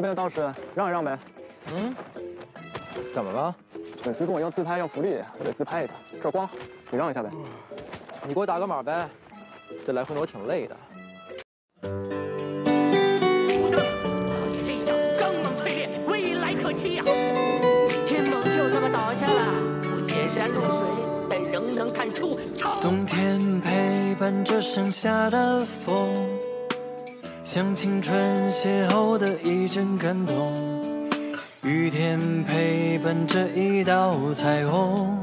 后边的道士让一让呗。嗯？怎么了？粉丝跟我要自拍要福利，我得自拍一下。这儿光，你让一下呗。你给我打个码呗。这来回挪挺累的。出灯，可以这样刚猛淬炼，未来可期呀！天猛就这么倒下了，不显山露水，但仍能看出超。冬天陪伴着盛夏的风，像青春邂逅的一阵感动。雨天陪伴着一道彩虹，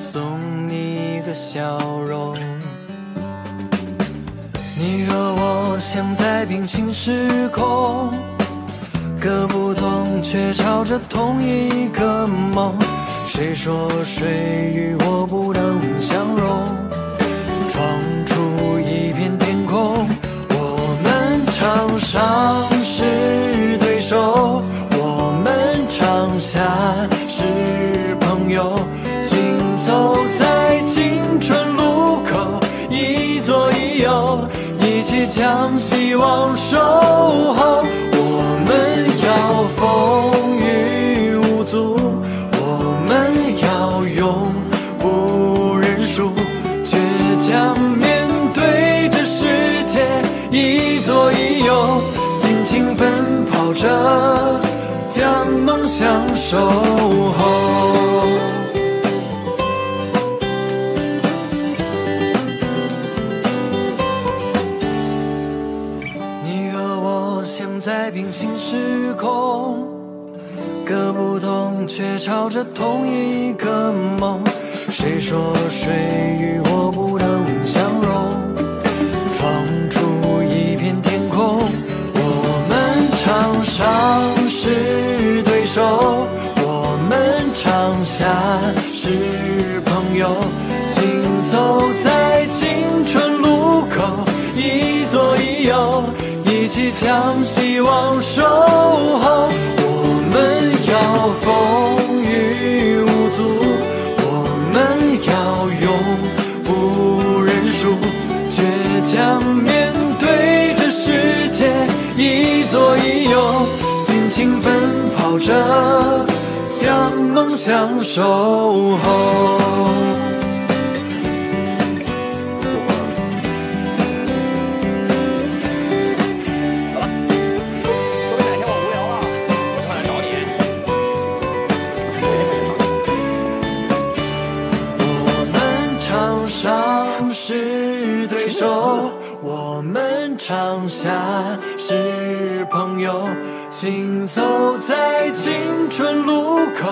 送你一个笑容。你和我像在平行时空，各不同却朝着同一个梦。谁说谁与我不能将希望守候，我们要风雨无阻，我们要永不认输，倔强面对这世界，一左一右，尽情奔跑着，将梦想守候。在平行时空，各不同却朝着同一个梦。谁说谁与我不能相容？闯出一片天空，我们场上是对手，我们场下是朋友，行走在青春路口，一一起将希望守候，我们要风雨无阻，我们要永不认输，倔强面对这世界，一左一右，尽情奔跑着，将梦想守候。上是对手，我们长下是朋友，行走在青春路口，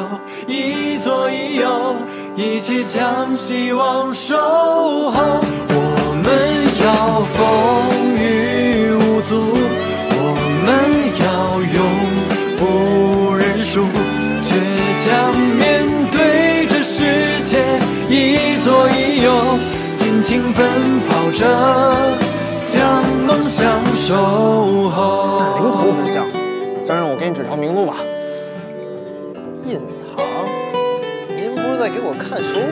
一左一右，一起将希望守候。我们要风雨无阻，我们要永不认输，倔强面对这世界，一左一。情奔跑着，将梦想守候。灵头之相，先生，我给你指条明路吧。印堂，您不是在给我看手骨？